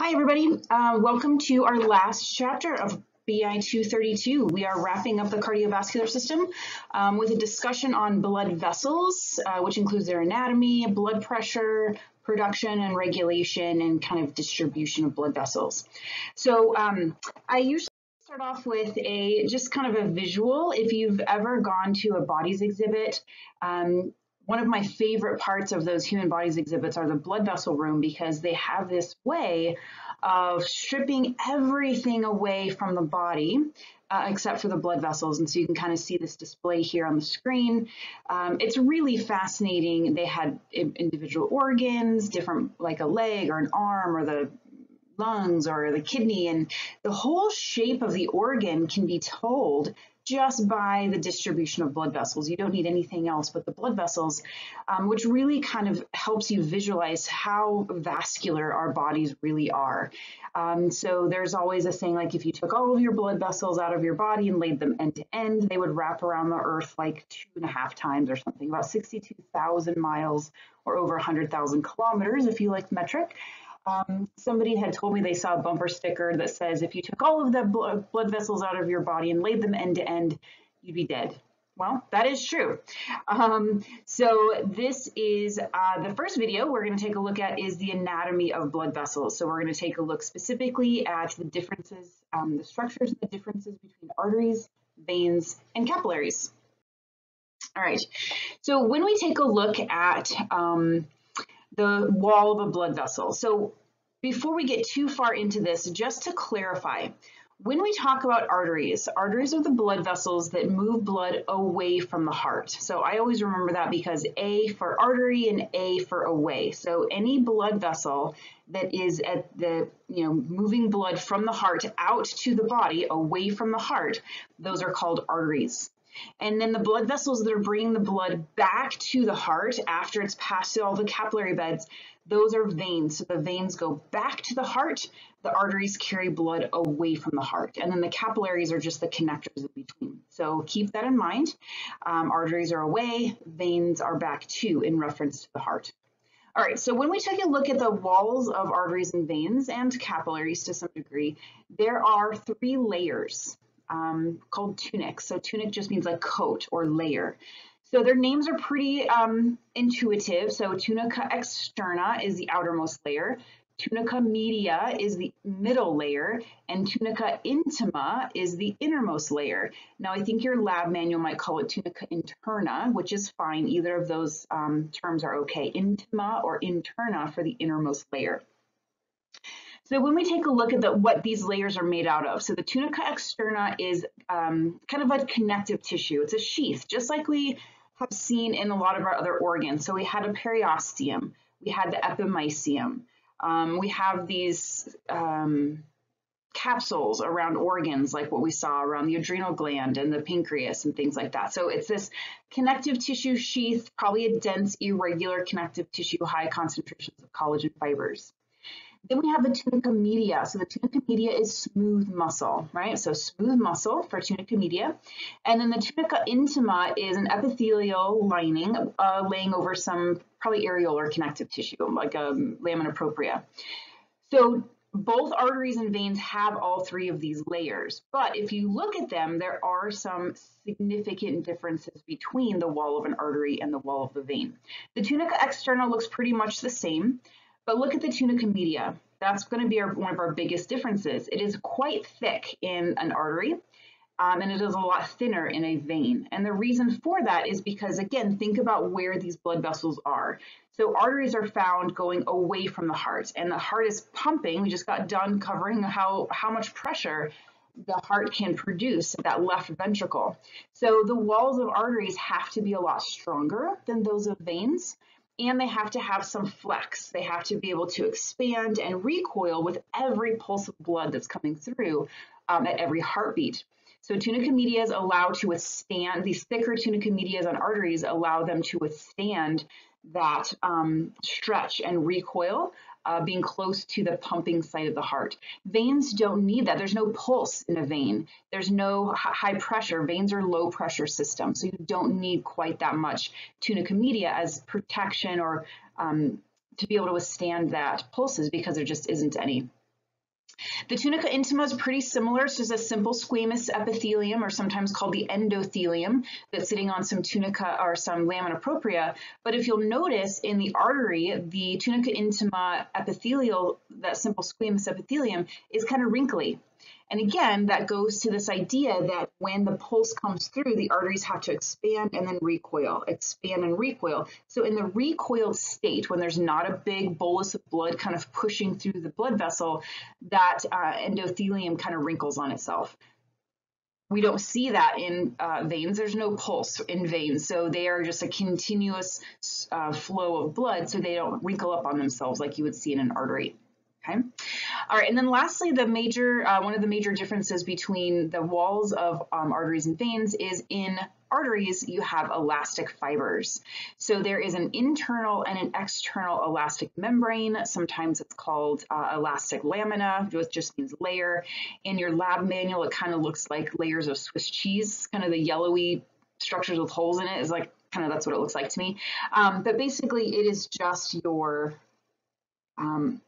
Hi, everybody. Uh, welcome to our last chapter of BI 232. We are wrapping up the cardiovascular system um, with a discussion on blood vessels, uh, which includes their anatomy, blood pressure, production and regulation, and kind of distribution of blood vessels. So um, I usually start off with a just kind of a visual. If you've ever gone to a bodies exhibit, um, one of my favorite parts of those human bodies exhibits are the blood vessel room because they have this way of stripping everything away from the body uh, except for the blood vessels. And so you can kind of see this display here on the screen. Um, it's really fascinating. They had individual organs, different like a leg or an arm or the lungs or the kidney and the whole shape of the organ can be told just by the distribution of blood vessels. You don't need anything else but the blood vessels, um, which really kind of helps you visualize how vascular our bodies really are. Um, so there's always a saying like if you took all of your blood vessels out of your body and laid them end to end, they would wrap around the earth like two and a half times or something, about 62,000 miles or over 100,000 kilometers if you like metric. Um, somebody had told me they saw a bumper sticker that says if you took all of the bl blood vessels out of your body and laid them end to end, you'd be dead. Well, that is true. Um, so this is uh, the first video we're going to take a look at is the anatomy of blood vessels. So we're going to take a look specifically at the differences, um, the structures and the differences between arteries, veins, and capillaries. All right, so when we take a look at um, the wall of a blood vessel. So before we get too far into this, just to clarify, when we talk about arteries, arteries are the blood vessels that move blood away from the heart. So I always remember that because A for artery and A for away. So any blood vessel that is at the, you know, moving blood from the heart out to the body, away from the heart, those are called arteries. And then the blood vessels that are bringing the blood back to the heart after it's passed through all the capillary beds, those are veins. So the veins go back to the heart, the arteries carry blood away from the heart, and then the capillaries are just the connectors in between. So keep that in mind. Um, arteries are away, veins are back too in reference to the heart. All right, so when we take a look at the walls of arteries and veins and capillaries to some degree, there are three layers um, called tunic. So tunic just means like coat or layer. So their names are pretty um, intuitive. So tunica externa is the outermost layer. Tunica media is the middle layer and tunica intima is the innermost layer. Now I think your lab manual might call it tunica interna, which is fine. Either of those um, terms are okay. Intima or interna for the innermost layer. So when we take a look at the, what these layers are made out of, so the tunica externa is um, kind of a connective tissue. It's a sheath, just like we have seen in a lot of our other organs. So we had a periosteum, we had the epimysium, um, we have these um, capsules around organs like what we saw around the adrenal gland and the pancreas and things like that. So it's this connective tissue sheath, probably a dense, irregular connective tissue, high concentrations of collagen fibers. Then we have the tunica media. So the tunica media is smooth muscle, right? So smooth muscle for tunica media. And then the tunica intima is an epithelial lining uh, laying over some probably areolar connective tissue, like a lamina propria. So both arteries and veins have all three of these layers. But if you look at them, there are some significant differences between the wall of an artery and the wall of the vein. The tunica externa looks pretty much the same. But look at the tunica media. That's going to be our, one of our biggest differences. It is quite thick in an artery, um, and it is a lot thinner in a vein. And the reason for that is because, again, think about where these blood vessels are. So arteries are found going away from the heart, and the heart is pumping. We just got done covering how, how much pressure the heart can produce that left ventricle. So the walls of arteries have to be a lot stronger than those of veins and they have to have some flex. They have to be able to expand and recoil with every pulse of blood that's coming through um, at every heartbeat. So tunica medias allow to withstand, these thicker tunica medias on arteries allow them to withstand that um, stretch and recoil uh, being close to the pumping site of the heart. Veins don't need that. There's no pulse in a vein. There's no high pressure. Veins are low pressure systems, so you don't need quite that much tunica media as protection or um, to be able to withstand that pulses because there just isn't any. The tunica intima is pretty similar. It's just a simple squamous epithelium, or sometimes called the endothelium, that's sitting on some tunica or some lamina propria. But if you'll notice in the artery, the tunica intima epithelial, that simple squamous epithelium, is kind of wrinkly. And again, that goes to this idea that when the pulse comes through, the arteries have to expand and then recoil, expand and recoil. So in the recoiled state, when there's not a big bolus of blood kind of pushing through the blood vessel, that uh, endothelium kind of wrinkles on itself. We don't see that in uh, veins. There's no pulse in veins, so they are just a continuous uh, flow of blood, so they don't wrinkle up on themselves like you would see in an artery. Okay. All right, and then lastly, the major uh, one of the major differences between the walls of um, arteries and veins is in arteries, you have elastic fibers. So there is an internal and an external elastic membrane. Sometimes it's called uh, elastic lamina, which just means layer. In your lab manual, it kind of looks like layers of Swiss cheese, kind of the yellowy structures with holes in it is like kind of that's what it looks like to me. Um, but basically, it is just your um,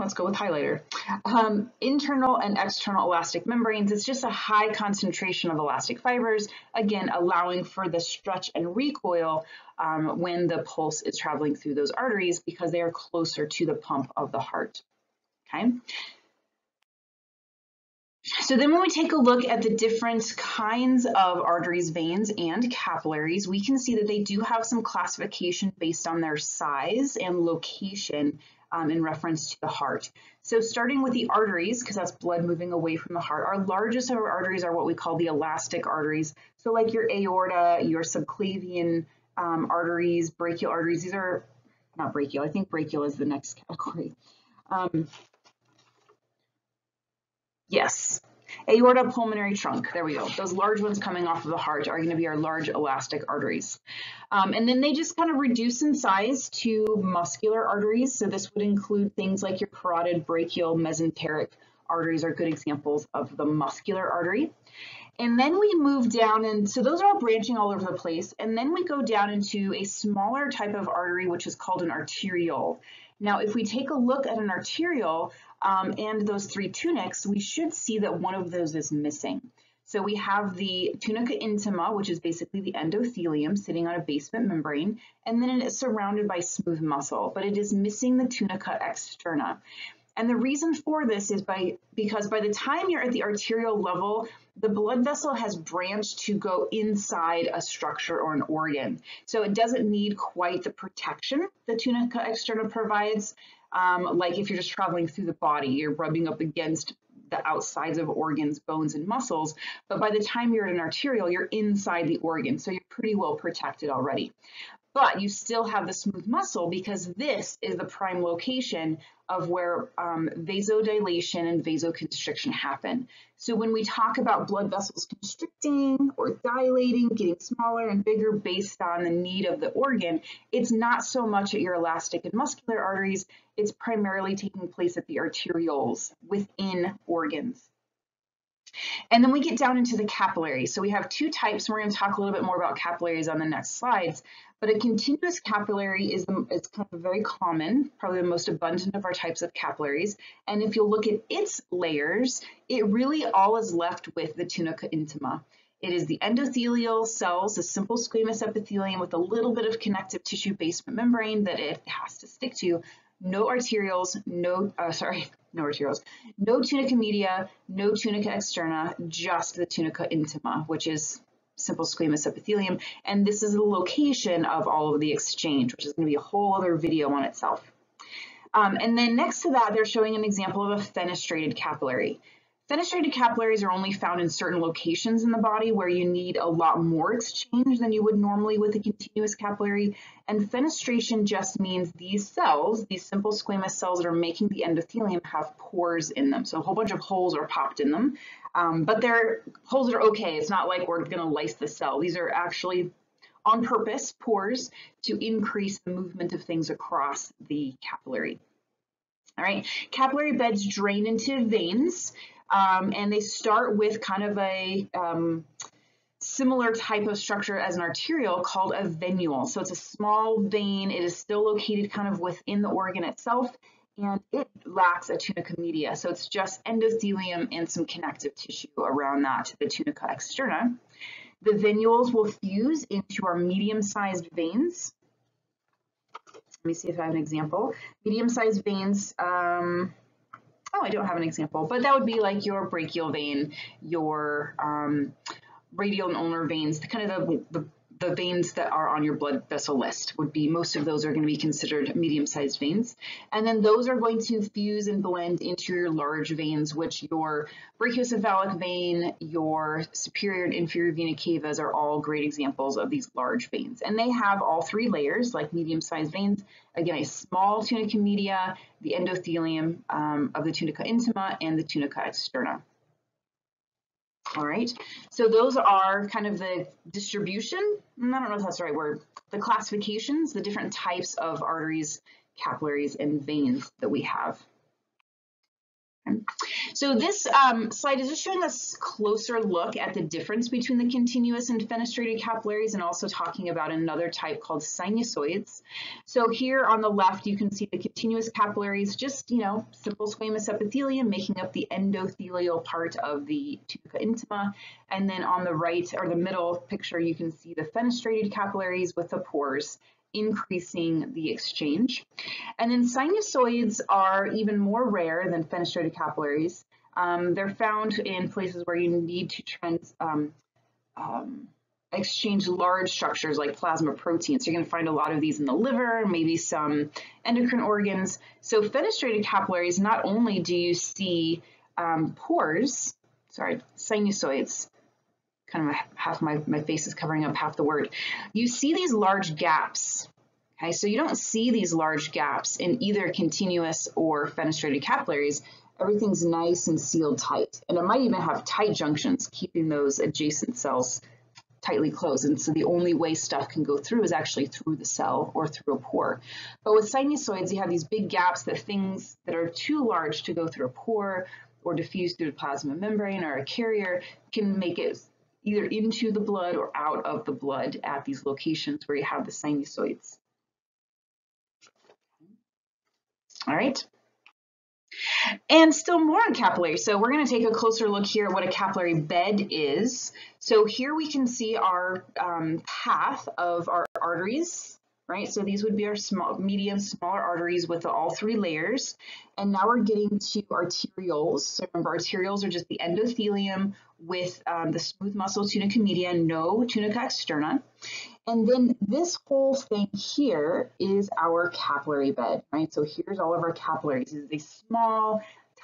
let's go with highlighter. Um, internal and external elastic membranes, it's just a high concentration of elastic fibers, again, allowing for the stretch and recoil um, when the pulse is traveling through those arteries because they are closer to the pump of the heart, okay? So then when we take a look at the different kinds of arteries, veins, and capillaries, we can see that they do have some classification based on their size and location um, in reference to the heart. So starting with the arteries, because that's blood moving away from the heart, our largest of our arteries are what we call the elastic arteries. So like your aorta, your subclavian um, arteries, brachial arteries, these are not brachial, I think brachial is the next category. Um, yes, Aorta, pulmonary trunk, there we go. Those large ones coming off of the heart are gonna be our large elastic arteries. Um, and then they just kind of reduce in size to muscular arteries. So this would include things like your carotid, brachial, mesenteric arteries are good examples of the muscular artery. And then we move down and so those are all branching all over the place. And then we go down into a smaller type of artery, which is called an arteriole. Now, if we take a look at an arteriole, um, and those three tunics, we should see that one of those is missing. So we have the tunica intima, which is basically the endothelium sitting on a basement membrane, and then it is surrounded by smooth muscle, but it is missing the tunica externa. And the reason for this is by because by the time you're at the arteriole level, the blood vessel has branched to go inside a structure or an organ. So it doesn't need quite the protection the tunica externa provides. Um, like if you're just traveling through the body, you're rubbing up against the outsides of organs, bones, and muscles. But by the time you're at an arteriole, you're inside the organ. So you're pretty well protected already but you still have the smooth muscle because this is the prime location of where um, vasodilation and vasoconstriction happen. So when we talk about blood vessels constricting or dilating, getting smaller and bigger based on the need of the organ, it's not so much at your elastic and muscular arteries, it's primarily taking place at the arterioles within organs. And then we get down into the capillaries. So we have two types, and we're going to talk a little bit more about capillaries on the next slides. But a continuous capillary is, the, is kind of very common, probably the most abundant of our types of capillaries. And if you'll look at its layers, it really all is left with the tunica intima. It is the endothelial cells, a simple squamous epithelium with a little bit of connective tissue basement membrane that it has to stick to. No arterioles, no, uh, sorry, no arterioles, no tunica media, no tunica externa, just the tunica intima, which is simple squamous epithelium. And this is the location of all of the exchange, which is going to be a whole other video on itself. Um, and then next to that, they're showing an example of a fenestrated capillary. Fenestrated capillaries are only found in certain locations in the body where you need a lot more exchange than you would normally with a continuous capillary. And fenestration just means these cells, these simple squamous cells that are making the endothelium have pores in them. So a whole bunch of holes are popped in them, um, but they're holes that are okay. It's not like we're gonna lyse the cell. These are actually on purpose pores to increase the movement of things across the capillary. All right, capillary beds drain into veins um, and they start with kind of a um, similar type of structure as an arteriole called a venule. So it's a small vein. It is still located kind of within the organ itself. and it lacks a tunica media. So it's just endothelium and some connective tissue around that, the tunica externa. The venules will fuse into our medium-sized veins. Let me see if I have an example. Medium-sized veins, um, oh, I don't have an example, but that would be like your brachial vein, your um, radial and ulnar veins, the kind of the, the the veins that are on your blood vessel list would be most of those are going to be considered medium-sized veins. And then those are going to fuse and blend into your large veins, which your brachiocephalic vein, your superior and inferior vena cavas are all great examples of these large veins. And they have all three layers like medium-sized veins. Again, a small tunica media, the endothelium um, of the tunica intima, and the tunica externa. All right, so those are kind of the distribution. I don't know if that's the right word. The classifications, the different types of arteries, capillaries, and veins that we have. So this um, slide is just showing us closer look at the difference between the continuous and fenestrated capillaries and also talking about another type called sinusoids. So here on the left, you can see the continuous capillaries, just, you know, simple squamous epithelium making up the endothelial part of the tunica intima. And then on the right or the middle picture, you can see the fenestrated capillaries with the pores increasing the exchange. And then sinusoids are even more rare than fenestrated capillaries. Um, they're found in places where you need to trans, um, um, exchange large structures like plasma proteins. So you're going to find a lot of these in the liver, maybe some endocrine organs. So fenestrated capillaries, not only do you see um, pores, sorry, sinusoids, kind of half my, my face is covering up half the word. You see these large gaps. Okay, so you don't see these large gaps in either continuous or fenestrated capillaries. Everything's nice and sealed tight. And it might even have tight junctions, keeping those adjacent cells tightly closed. And so the only way stuff can go through is actually through the cell or through a pore. But with sinusoids, you have these big gaps that things that are too large to go through a pore or diffuse through the plasma membrane or a carrier can make it either into the blood or out of the blood at these locations where you have the sinusoids. All right. And still more on capillaries. So we're going to take a closer look here at what a capillary bed is. So here we can see our um, path of our arteries right? So these would be our small, medium, smaller arteries with all three layers. And now we're getting to arterioles. So remember, arterioles are just the endothelium with um, the smooth muscle tunica media, no tunica externa. And then this whole thing here is our capillary bed, right? So here's all of our capillaries. These are these small,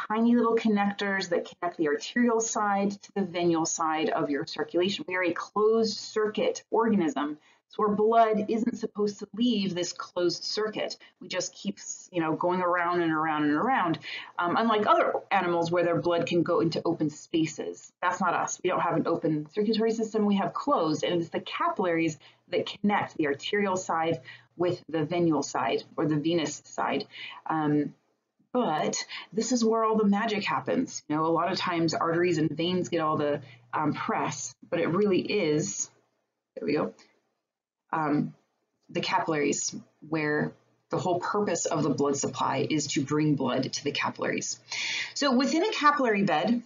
tiny little connectors that connect the arterial side to the venule side of your circulation. We are a closed circuit organism so our blood isn't supposed to leave this closed circuit. We just keep, you know, going around and around and around. Um, unlike other animals where their blood can go into open spaces. That's not us. We don't have an open circulatory system. We have closed, and it's the capillaries that connect the arterial side with the venule side or the venous side. Um, but this is where all the magic happens. You know, a lot of times arteries and veins get all the um, press, but it really is, there we go, um, the capillaries where the whole purpose of the blood supply is to bring blood to the capillaries. So within a capillary bed,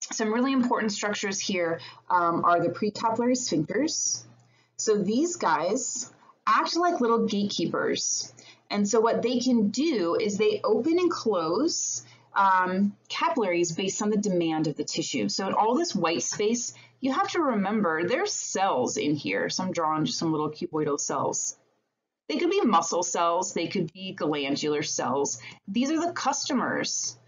some really important structures here um, are the precapillary sphincters. So these guys act like little gatekeepers. And so what they can do is they open and close um, capillaries based on the demand of the tissue. So in all this white space, you have to remember there's cells in here, some drawn, just some little cuboidal cells. They could be muscle cells, they could be glandular cells. These are the customers.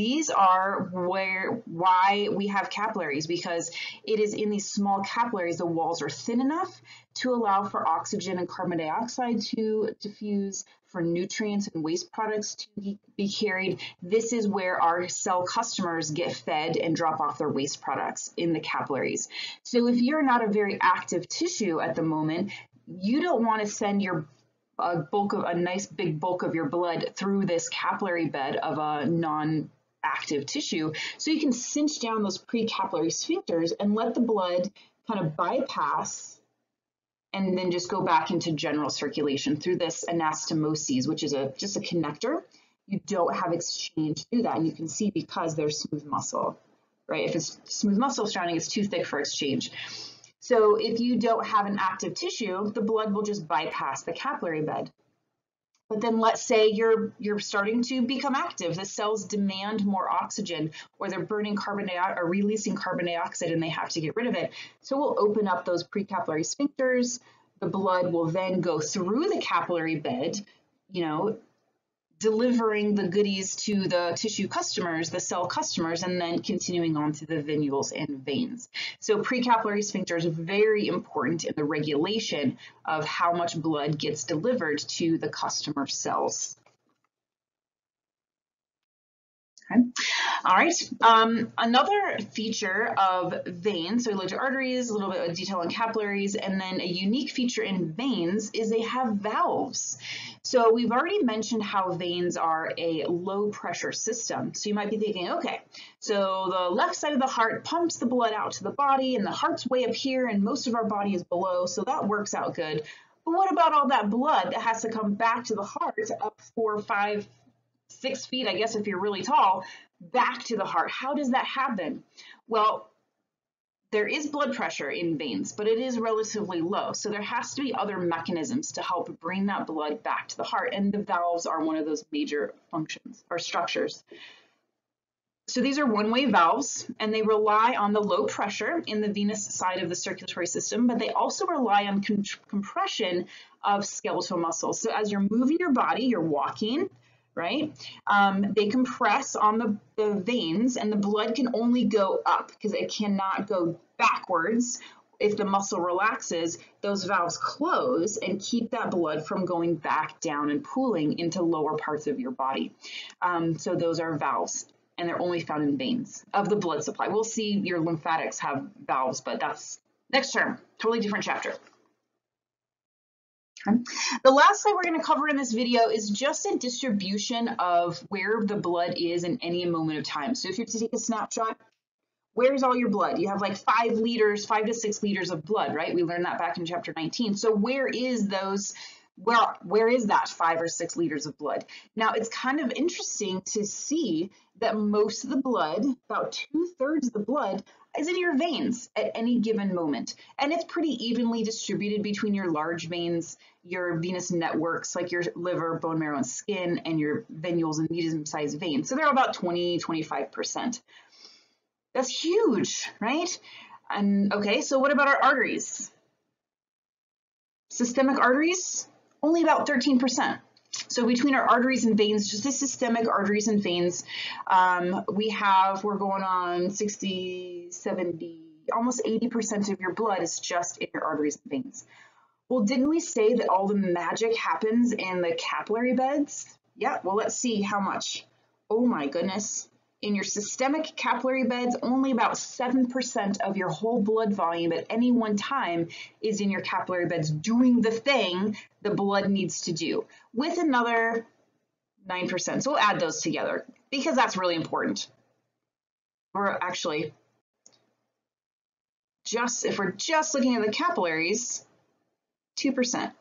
These are where why we have capillaries because it is in these small capillaries the walls are thin enough to allow for oxygen and carbon dioxide to diffuse, for nutrients and waste products to be carried. This is where our cell customers get fed and drop off their waste products in the capillaries. So if you're not a very active tissue at the moment, you don't want to send your a bulk of a nice big bulk of your blood through this capillary bed of a non active tissue. So you can cinch down those precapillary sphincters and let the blood kind of bypass and then just go back into general circulation through this anastomoses, which is a just a connector. you don't have exchange through that. And you can see because there's smooth muscle, right? If it's smooth muscle surrounding, it's too thick for exchange. So if you don't have an active tissue, the blood will just bypass the capillary bed. But then let's say you're you're starting to become active. The cells demand more oxygen or they're burning carbon dioxide or releasing carbon dioxide and they have to get rid of it. So we'll open up those precapillary sphincters. The blood will then go through the capillary bed, you know, delivering the goodies to the tissue customers, the cell customers, and then continuing on to the venules and veins. So precapillary sphincter is very important in the regulation of how much blood gets delivered to the customer cells. Okay. All right. Um, another feature of veins, so we looked at arteries, a little bit of detail on capillaries, and then a unique feature in veins is they have valves. So we've already mentioned how veins are a low pressure system. So you might be thinking, okay, so the left side of the heart pumps the blood out to the body and the heart's way up here and most of our body is below, so that works out good. But what about all that blood that has to come back to the heart up four, five, six feet, I guess if you're really tall, back to the heart. How does that happen? Well, there is blood pressure in veins, but it is relatively low. So there has to be other mechanisms to help bring that blood back to the heart. And the valves are one of those major functions or structures. So these are one-way valves and they rely on the low pressure in the venous side of the circulatory system, but they also rely on compression of skeletal muscles. So as you're moving your body, you're walking, right? Um, they compress on the, the veins and the blood can only go up because it cannot go backwards. If the muscle relaxes, those valves close and keep that blood from going back down and pooling into lower parts of your body. Um, so those are valves and they're only found in veins of the blood supply. We'll see your lymphatics have valves, but that's next term, totally different chapter. The last thing we're going to cover in this video is just a distribution of where the blood is in any moment of time. So if you're to take a snapshot, where's all your blood? You have like five liters, five to six liters of blood, right? We learned that back in chapter 19. So where is those, where, where is that five or six liters of blood? Now it's kind of interesting to see that most of the blood, about two thirds of the blood is in your veins at any given moment. And it's pretty evenly distributed between your large veins, your venous networks like your liver, bone marrow, and skin, and your venules and medium-sized veins. So they're about 20, 25%. That's huge, right? And okay, so what about our arteries? Systemic arteries, only about 13%. So between our arteries and veins, just the systemic arteries and veins, um, we have, we're going on 60, 70, almost 80% of your blood is just in your arteries and veins. Well, didn't we say that all the magic happens in the capillary beds? Yeah, well, let's see how much. Oh my goodness. In your systemic capillary beds, only about 7% of your whole blood volume at any one time is in your capillary beds doing the thing the blood needs to do, with another 9%. So we'll add those together because that's really important. Or actually, just if we're just looking at the capillaries, 2%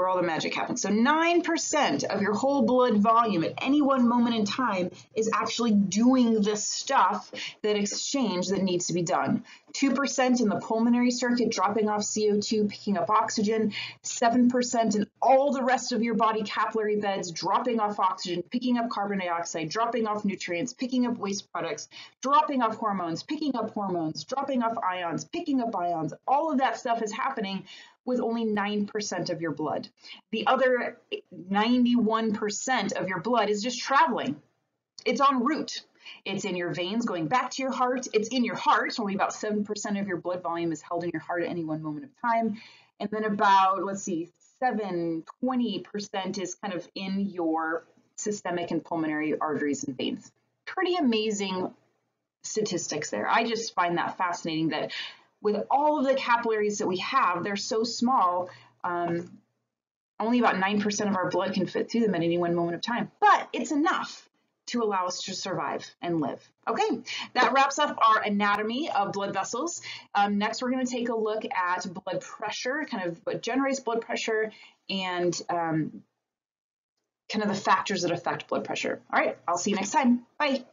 where all the magic happens. So 9% of your whole blood volume at any one moment in time is actually doing the stuff, that exchange that needs to be done. 2% in the pulmonary circuit, dropping off CO2, picking up oxygen. 7% in all the rest of your body capillary beds, dropping off oxygen, picking up carbon dioxide, dropping off nutrients, picking up waste products, dropping off hormones, picking up hormones, dropping off ions, picking up ions. All of that stuff is happening with only 9% of your blood. The other 91% of your blood is just traveling. It's en route. It's in your veins going back to your heart. It's in your heart. Only about 7% of your blood volume is held in your heart at any one moment of time. And then about, let's see, 7, 20% is kind of in your systemic and pulmonary arteries and veins. Pretty amazing statistics there. I just find that fascinating that with all of the capillaries that we have, they're so small, um, only about 9% of our blood can fit through them at any one moment of time. But it's enough to allow us to survive and live. Okay, that wraps up our anatomy of blood vessels. Um, next, we're going to take a look at blood pressure, kind of what generates blood pressure and um, kind of the factors that affect blood pressure. All right, I'll see you next time. Bye.